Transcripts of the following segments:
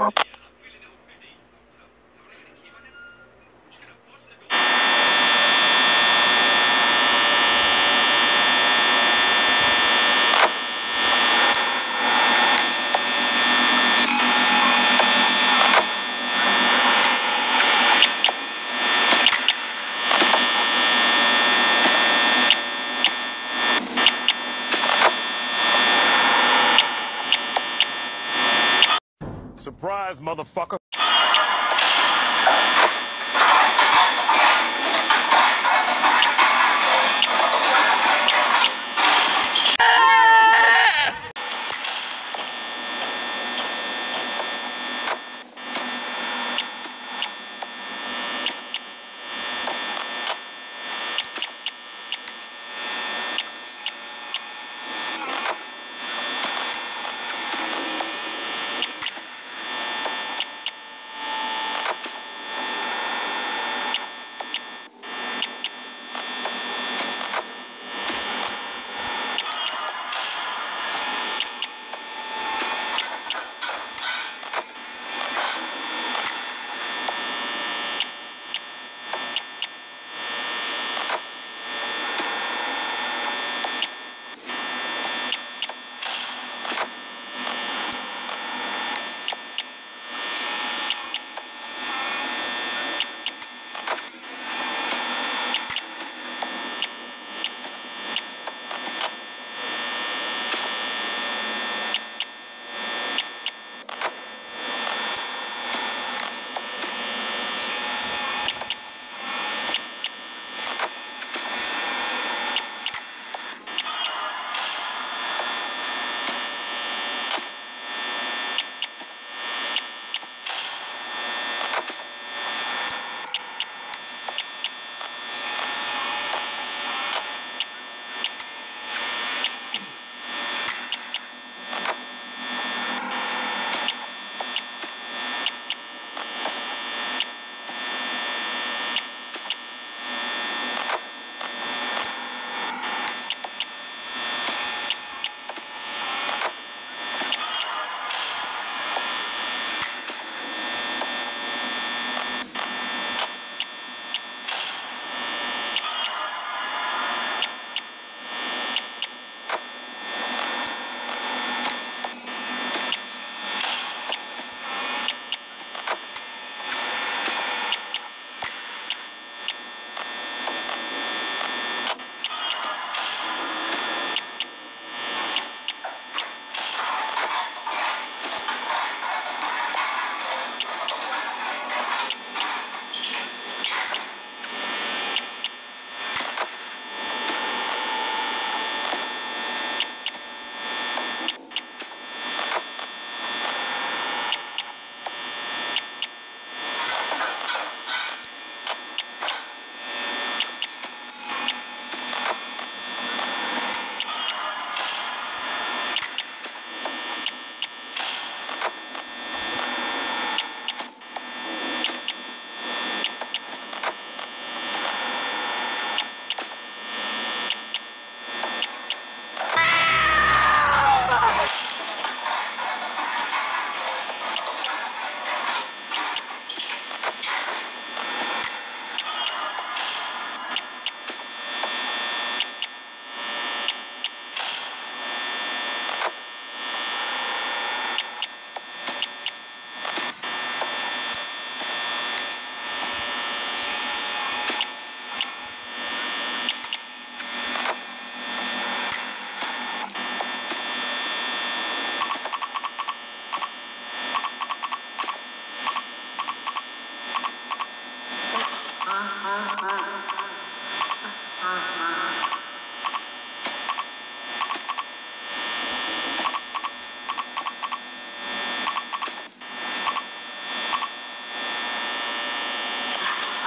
Okay. Surprise, motherfucker.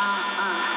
啊啊。